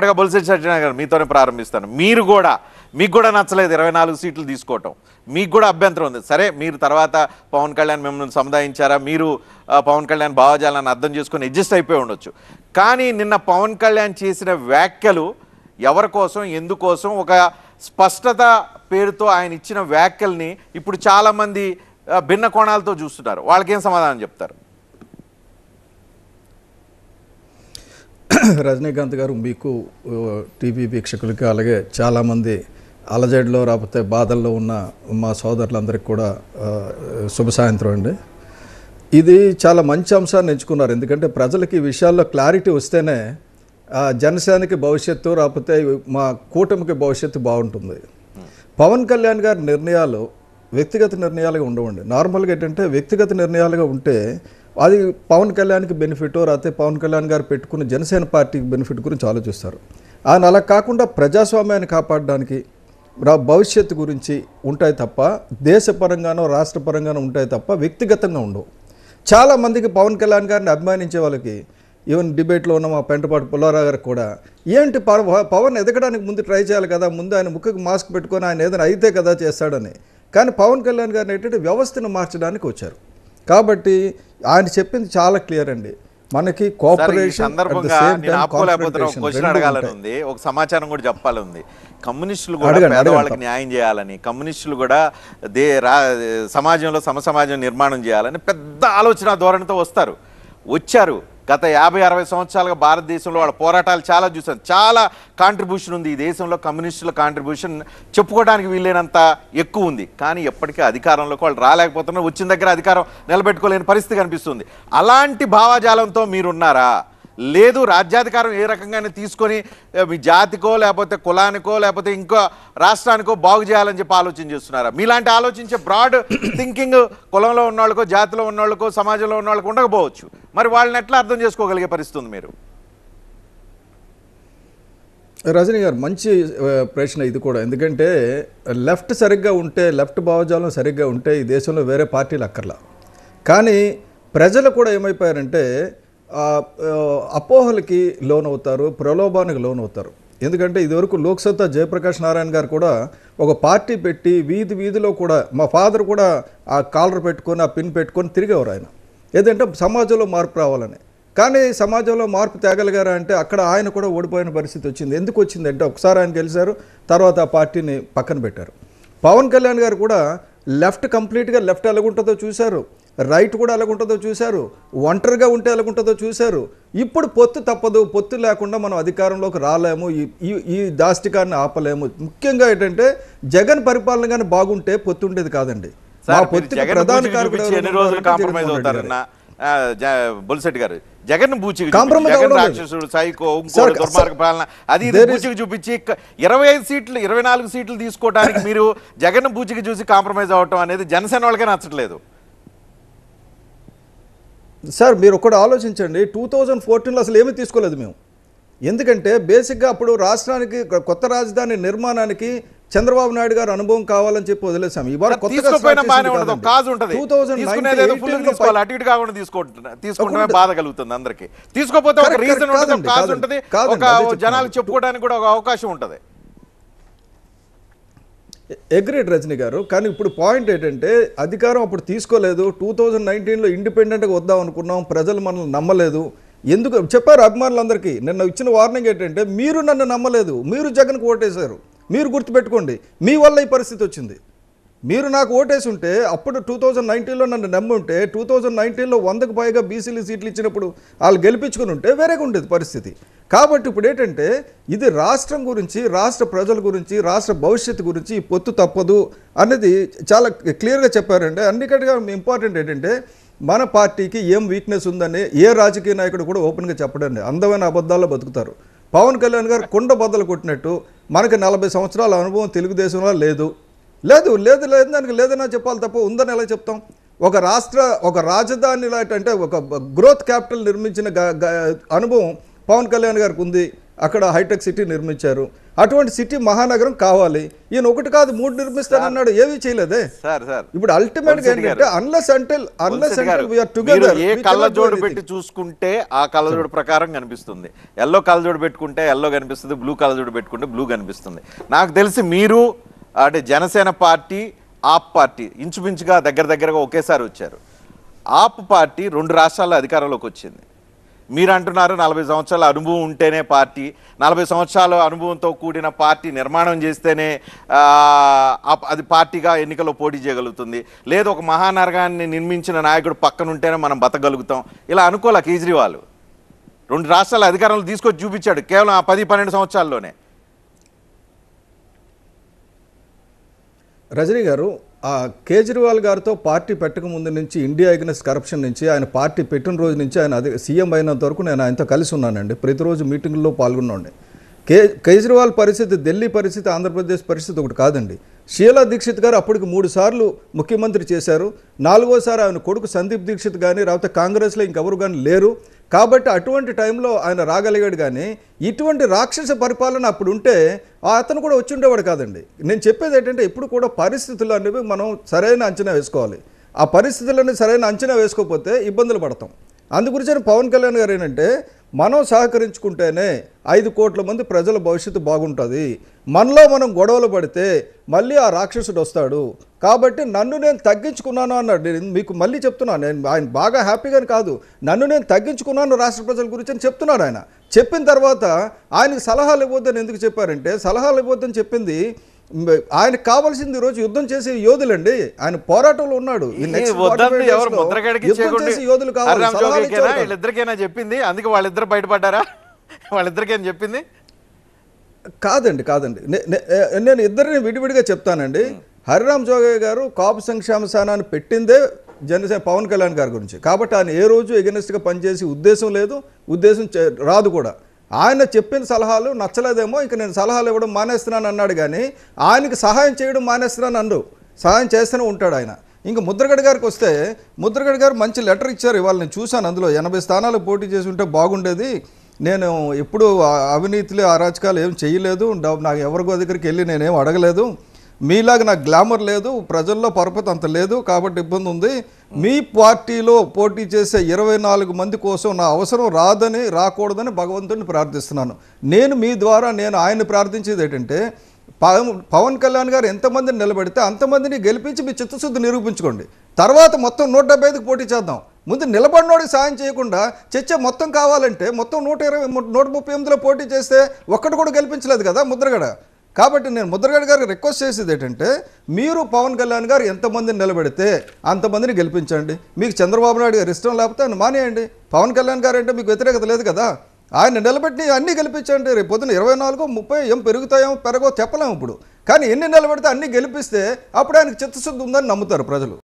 ఇప్పటిగా బొలిశెట్టి సత్యనారాయణ గారు మీతోనే ప్రారంభిస్తాను. మీరు కూడా మీకు కూడా నచ్చలేదు ఇరవై నాలుగు సీట్లు తీసుకోవటం. మీకు కూడా అభ్యంతరం ఉంది. సరే మీరు తర్వాత పవన్ కళ్యాణ్ మిమ్మల్ని సముదాయించారా? మీరు పవన్ కళ్యాణ్ భావజాలను అర్థం చేసుకొని అడ్జస్ట్ అయిపోయి ఉండొచ్చు. కానీ నిన్న పవన్ కళ్యాణ్ చేసిన వ్యాఖ్యలు ఎవరి కోసం ఎందుకోసం ఒక స్పష్టత పేరుతో ఆయన ఇచ్చిన వ్యాఖ్యల్ని ఇప్పుడు చాలామంది భిన్న కోణాలతో చూస్తున్నారు. వాళ్ళకేం సమాధానం చెప్తారు? రజనీకాంత్ గారు మీకు టీవీ వీక్షకులకి అలాగే చాలామంది అలజడిలో రాకపోతే బాధల్లో ఉన్న మా సోదరులందరికీ కూడా శుభ సాయంత్రం అండి. ఇది చాలా మంచి అంశాన్ని ఎంచుకున్నారు. ఎందుకంటే ప్రజలకి ఈ విషయాల్లో క్లారిటీ వస్తేనే జనసేనకి భవిష్యత్తు రాకపోతే మా కూటమికి భవిష్యత్తు బాగుంటుంది. పవన్ కళ్యాణ్ గారి నిర్ణయాలు వ్యక్తిగత నిర్ణయాలుగా ఉండవండి. నార్మల్గా ఏంటంటే వ్యక్తిగత నిర్ణయాలుగా ఉంటే అది పవన్ కళ్యాణ్కి బెనిఫిట్ రాకపోతే పవన్ కళ్యాణ్ గారు పెట్టుకున్న జనసేన పార్టీకి బెనిఫిట్ గురించి ఆలోచిస్తారు. ఆయన అలా కాకుండా ప్రజాస్వామ్యాన్ని కాపాడడానికి రా భవిష్యత్తు గురించి ఉంటాయి తప్ప దేశపరంగానో రాష్ట్రపరంగానో ఉంటాయి తప్ప వ్యక్తిగతంగా ఉండవు. చాలా మందికి పవన్ కళ్యాణ్ గారిని అభిమానించే వాళ్ళకి ఈవెన్ డిబేట్లో ఉన్న మా పెంటపాటి పుల్లారావు గారికి కూడా ఏంటి పవన్ ఎదగడానికి ముందు ట్రై చేయాలి కదా ముందు ఆయన ముక్కుకి మాస్క్ పెట్టుకొని ఆయన ఏదైనా అయితే కదా చేస్తాడని. కానీ పవన్ కళ్యాణ్ గారిని ఏంటంటే వ్యవస్థను మార్చడానికి వచ్చారు. కాబట్టి ఆయన చెప్పింది చాలా క్లియర్ అండి. మనకి కోఆపరేషన్ ఒక అడగాలని ఉంది. ఒక సమాచారం కూడా చెప్పాలని ఉంది కమ్యూనిస్టులు కూడా పేదవాళ్ళకి. న్యాయం చేయాలని కమ్యూనిస్టులు కూడా దే రా సమాజంలో సమ సమాజం నిర్మాణం చేయాలని పెద్ద ఆలోచన ధోరణితో వస్తారు. వచ్చారు. గత యాభై అరవై సంవత్సరాలుగా భారతదేశంలో వాళ్ళ పోరాటాలు చాలా చూసాను చాలా కాంట్రిబ్యూషన్ ఉంది. ఈ దేశంలో కమ్యూనిస్టుల కాంట్రిబ్యూషన్ చెప్పుకోవడానికి వీలైనంత ఎక్కువ ఉంది. కానీ ఎప్పటికీ అధికారంలోకి వాళ్ళు రాలేకపోతున్నారు. వచ్చిన దగ్గర అధికారం నిలబెట్టుకోలేని పరిస్థితి కనిపిస్తుంది. అలాంటి భావజాలంతో మీరున్నారా? లేదు రాజ్యాధికారం ఏ రకంగానే తీసుకొని మీ జాతికో లేకపోతే కులానికో లేకపోతే ఇంకో రాష్ట్రానికో బాగు చేయాలని చెప్పి ఆలోచన చేస్తున్నారా? మీలాంటి ఆలోచించే బ్రాడ్ థింకింగ్ కులంలో ఉన్నవాళ్ళకో జాతిలో ఉన్నవాళ్ళకో సమాజంలో ఉన్న ఉండకపోవచ్చు. మరి వాళ్ళని ఎట్లా అర్థం చేసుకోగలిగే పరిస్థితి ఉంది మీరు? రజనీ గారు మంచి ప్రశ్న ఇది కూడా. ఎందుకంటే లెఫ్ట్ సరిగ్గా ఉంటే లెఫ్ట్ భావజాలం సరిగ్గా ఉంటే ఈ దేశంలో వేరే పార్టీలు అక్కర్లా. కానీ ప్రజలు కూడా ఏమైపోయారంటే అపోహలకి లోనవుతారు ప్రలోభానికి లోనవుతారు. ఎందుకంటే ఇదివరకు లోక్సత్తా జయప్రకాష్ నారాయణ గారు కూడా ఒక పార్టీ పెట్టి వీధి వీధిలో కూడా మా ఫాదర్ కూడా ఆ కాలర్ పెట్టుకొని ఆ పిన్ పెట్టుకొని తిరిగేవారు ఆయన. ఏదంటే సమాజంలో మార్పు రావాలని. కానీ సమాజంలో మార్పు తేగలిగారా అంటే అక్కడ ఆయన కూడా ఓడిపోయిన పరిస్థితి వచ్చింది. ఎందుకు వచ్చిందంటే ఒకసారి ఆయన గెలిచారు తర్వాత ఆ పార్టీని పక్కన పెట్టారు. పవన్ కళ్యాణ్ గారు కూడా లెఫ్ట్ కంప్లీట్గా లెఫ్ట్ ఎలాగుంటుందో చూశారు. రైట్ కూడా ఎలాగుంటుందో చూశారు ఒంటరిగా ఉంటే ఎలాగుంటుందో చూశారు. ఇప్పుడు పొత్తు తప్పదు పొత్తు లేకుండా మనం అధికారంలోకి రాలేము ఈ ఈ- దాష్టికాన్ని ఆపలేము. ముఖ్యంగా ఏంటంటే జగన్ పరిపాలన కానీ బాగుంటే పొత్తు ఉండేది కాదండి. బొలిశెట్టి గారు. జగన్ బూచికి. రాక్షసుడు సైకో దుర్మార్గ పాలన అది బూచికి చూపించి ఇరవై ఐదు సీట్లు ఇరవై నాలుగు సీట్లు తీసుకోవడానికి మీరు జగన్ బూచికి చూసి కాంప్రమైజ్ అవ్వటం అనేది జనసేన వాళ్ళకే నచ్చట్లేదు. సార్ మీరు ఒకటి ఆలోచించండి. టూ థౌజండ్ ఫోర్టీన్లో అసలు ఏమీ తీసుకోలేదు మేము. ఎందుకంటే బేసిక్గా అప్పుడు రాష్ట్రానికి కొత్త రాజధాని నిర్మాణానికి చంద్రబాబు నాయుడు గారు అనుభవం కావాలని చెప్పి వదిలేసాం ఇవాళ కొత్తగా తీసుకోపోయినా start బాగానే చేసింది ఉండదు. కాదండి. కాజు ఉంటది. 2019 తీసుకునేది ఏదో ఫుల్ 18 లో తీసుకోవాలి అటు ఇటు కాకుండా తీసుకుంటున్నా తీసుకుంటే ఒకటి- బాధ కలుగుతుంది అందరికి. తీసుకోపోతే ఒక రీజన్. ఉంటుంది ఒక. జనాలకు చెప్పుకోవడానికి కూడా ఒక అవకాశం ఉంటుంది. ఎగ్రేట్ రజనీ గారు. కానీ ఇప్పుడు పాయింట్ ఏంటంటే అధికారం అప్పుడు తీసుకోలేదు. టూ థౌజండ్ నైన్టీన్లో ఇండిపెండెంట్గా వద్దాం అనుకున్నాం. ప్రజలు మనల్ని నమ్మలేదు. ఎందుకు? చెప్పారు అభిమానులందరికీ. నిన్న ఇచ్చిన వార్నింగ్ ఏంటంటే మీరు నన్ను నమ్మలేదు. మీరు జగన్కు ఓటేశారు. మీరు గుర్తుపెట్టుకోండి. మీ వల్ల ఈ పరిస్థితి వచ్చింది. మీరు నాకు ఓటేసి ఉంటే అప్పుడు టూ థౌజండ్ నైన్టీన్లో నన్ను నమ్మి ఉంటే టూ థౌజండ్ నైన్టీన్లో వందకు పైగా బీసీలు సీట్లు ఇచ్చినప్పుడు వాళ్ళు గెలిపించుకుని ఉంటే వేరేగా ఉండేది పరిస్థితి. కాబట్టి ఇప్పుడు ఏంటంటే ఇది రాష్ట్రం గురించి రాష్ట్ర ప్రజల గురించి రాష్ట్ర భవిష్యత్తు గురించి పొత్తు తప్పదు అనేది చాలా క్లియర్గా చెప్పారండి. అన్నిటిగా ఇంపార్టెంట్ ఏంటంటే మన పార్టీకి ఏం వీక్నెస్ ఉందని ఏ రాజకీయ నాయకుడు కూడా ఓపెన్గా చెప్పడండి అందమైన అబద్ధాల్లో బతుకుతారు. పవన్ కళ్యాణ్ గారు కుండ బద్దలు కొట్టినట్టు మనకి నలభై సంవత్సరాల అనుభవం తెలుగుదేశంలో లేదు. లేదు లేదు లేదు దానికి లేదన్నా చెప్పాలి తప్ప ఉందని ఎలా చెప్తాం? ఒక రాష్ట్ర ఒక రాజధాని లాంటి అంటే ఒక గ్రోత్ క్యాపిటల్ నిర్మించిన అనుభవం పవన్ కళ్యాణ్ గారికి ఉంది. అక్కడ హైటెక్ సిటీ నిర్మించారు. అటువంటి సిటీ మహానగరం కావాలి. ఈయన ఒకటి కాదు మూడు నిర్మిస్తానన్నాడు. ఏమీ చేయలేదే. Sir sir. ఇప్పుడు అల్టిమేట్గా ఏంటంటే అన్లెస్ అంటిల్ అన్లెస్ టుగెదర్ ఏ కళ్ళజోడు పెట్టి చూసుకుంటే ఆ కళ్ళజోడు ప్రకారం కనిపిస్తుంది. ఎల్లో కళ్ళజోడు పెట్టుకుంటే ఎల్లో కనిపిస్తుంది బ్లూ కళ్ళజోడు పెట్టుకుంటే బ్లూ కనిపిస్తుంది. నాకు తెలిసి మీరు అంటే జనసేన పార్టీ ఆప్ పార్టీ ఇంచుమించుగా దగ్గర దగ్గరగా ఒకేసారి వచ్చారు. ఆప్ పార్టీ రెండు రాష్ట్రాల్లో అధికారంలోకి వచ్చింది. మీరు అంటున్నారు నలభై సంవత్సరాల అనుభవం ఉంటేనే పార్టీ నలభై సంవత్సరాల అనుభవంతో కూడిన పార్టీ నిర్మాణం చేస్తేనే అది పార్టీగా ఎన్నికల్లో పోటీ చేయగలుగుతుంది. లేదు ఒక మహానగరాన్ని నిర్మించిన నాయకుడు పక్కన ఉంటేనే మనం బతకగలుగుతాం. ఇలా అనుకోలే కేజ్రీవాల్. రెండు రాష్ట్రాల అధికారంలో తీసుకొచ్చి చూపించాడు. కేవలం ఆ పది పన్నెండు సంవత్సరాల్లోనే. రజనీ గారు ఆ కేజ్రీవాల్ గారితో పార్టీ పెట్టక ముందు నుంచి ఇండియా అగెన్స్ట్ కరప్షన్ నుంచి ఆయన పార్టీ పెట్టిన రోజు నుంచి ఆయన అది సీఎం అయినంత వరకు నేను ఆయనతో కలిసి ఉన్నానండి. ప్రతిరోజు మీటింగ్లో పాల్గొన్నాండి కే కేజ్రీవాల్ పరిస్థితి ఢిల్లీ పరిస్థితి ఆంధ్రప్రదేశ్ పరిస్థితి ఒకటి కాదండి. షీలా దీక్షిత్ గారు అప్పటికి మూడు సార్లు ముఖ్యమంత్రి చేశారు. నాలుగోసారి ఆయన కొడుకు సందీప్ దీక్షిత్ కానీ లేకపోతే కాంగ్రెస్లో ఇంకెవరు కానీ లేరు. కాబట్టి అటువంటి టైంలో ఆయన రాగలిగాడు కానీ ఇటువంటి రాక్షస పరిపాలన అప్పుడు ఉంటే ఆ అతను కూడా వచ్చి ఉండేవాడు కాదండి. నేను చెప్పేది ఏంటంటే ఇప్పుడు కూడా పరిస్థితులు అనేవి మనం సరైన అంచనా వేసుకోవాలి. ఆ పరిస్థితులని సరైన అంచనా వేసుకోకపోతే ఇబ్బందులు పడతాం. అందుగురించి పవన్ కళ్యాణ్ గారు ఏంటంటే మనం సహకరించుకుంటేనే ఐదు కోట్ల మంది ప్రజల భవిష్యత్తు బాగుంటుంది. మనలో మనం గొడవలు పడితే మళ్ళీ ఆ రాక్షసుడు వస్తాడు. కాబట్టి నన్ను నేను తగ్గించుకున్నాను అన్నాడు. మీకు మళ్ళీ చెప్తున్నాను నేను ఆయన బాగా హ్యాపీగాని కాదు. నన్ను నేను తగ్గించుకున్నాను రాష్ట్ర ప్రజల గురించి అని చెప్తున్నాడు ఆయన. చెప్పిన తర్వాత ఆయనకి సలహాలు ఇవ్వద్దని ఎందుకు చెప్పారంటే సలహాలు ఇవ్వద్దని చెప్పింది ఆయనకు కావాల్సింది ఈ రోజు యుద్ధం చేసే యోధులండి. ఆయన పోరాటంలో ఉన్నాడు. ఈ next 45 వద్దండి days ఎవరు లో ముద్రగడికి యుద్ధం చేయకుండా చేసే యోధులు కావాలి చెప్పింది? అందుకే వాళ్ళిద్దరు బయటపడ్డారా? వాళ్ళిద్దరికైనా చెప్పింది? కాదండి కాదండి. నేను ఇద్దరిని విడివిడిగా చెప్తానండి. హరిరామ్ జోగయ్య గారు కాపు సంక్షేమ స్థానాన్ని పెట్టిందే జనసేన పవన్ కళ్యాణ్ గారి గురించి. కాబట్టి ఆయన ఏ రోజు ఎగనెస్ట్గా పనిచేసి ఉద్దేశం లేదు. ఉద్దేశం రాదు కూడా. ఆయన చెప్పిన సలహాలు నచ్చలేదేమో ఇక నేను సలహాలు ఇవ్వడం మానేస్తున్నాను అన్నాడు కానీ ఆయనకి సహాయం చేయడం మానేస్తున్నాను అన్నారు సహాయం చేస్తూనే ఉంటాడు ఆయన. ఇంకా ముద్రగడ గారికి వస్తే ముద్రగడ గారు మంచి లెటర్ ఇచ్చారు ఇవాళ నేను చూశాను అందులో. ఎనభై స్థానాలు పోటీ చేసి ఉంటే బాగుండేది. నేను ఎప్పుడు అవినీతిలో అరాచకాలు ఏం చేయలేదు నాకు ఎవరికో దగ్గరికి వెళ్ళి నేనేం అడగలేదు. మీలాగా నాకు గ్లామర్ లేదు ప్రజల్లో పరపతి అంత లేదు కాబట్టి ఇబ్బంది ఉంది. మీ పార్టీలో పోటీ చేసే ఇరవై నాలుగు మంది కోసం నా అవసరం రాదని రాకూడదని భగవంతుడిని ప్రార్థిస్తున్నాను. నేను మీ ద్వారా నేను ఆయన్ని ప్రార్థించేది ఏంటంటే పవన్ పవన్ కళ్యాణ్ గారు ఎంతమందిని నిలబెడితే అంతమందిని గెలిపించి మీ చిత్తశుద్ధి నిరూపించుకోండి. తర్వాత మొత్తం నూట డెబ్బై ఐదుకి పోటీ చేద్దాం. ముందు నిలబడినోడికి సాయం చేయకుండా చర్చ మొత్తం కావాలంటే మొత్తం నూట ఇరవై నూట ముప్పై ఎనిమిదిలో పోటీ చేస్తే ఒక్కటి కూడా గెలిపించలేదు కదా ముద్రగడ. కాబట్టి నేను ముద్రగడ్ గారికి రిక్వెస్ట్ చేసేది ఏంటంటే మీరు పవన్ కళ్యాణ్ గారు ఎంతమందిని నిలబెడితే అంతమందిని గెలిపించండి. మీకు చంద్రబాబు నాయుడు గారు ఇష్టం లేకపోతే ఆయన మానేయండి. పవన్ కళ్యాణ్ గారు అంటే మీకు వ్యతిరేకత లేదు కదా. ఆయన నిలబెట్టి అన్నీ గెలిపించండి. రేపు పొద్దున ఇరవై నాలుగు ముప్పై ఏం పెరుగుతాయో పెరగో చెప్పలేము ఇప్పుడు. కానీ ఎన్ని నిలబెడితే అన్ని గెలిపిస్తే అప్పుడు ఆయనకు చిత్తశుద్ధి ఉందని నమ్ముతారు ప్రజలు.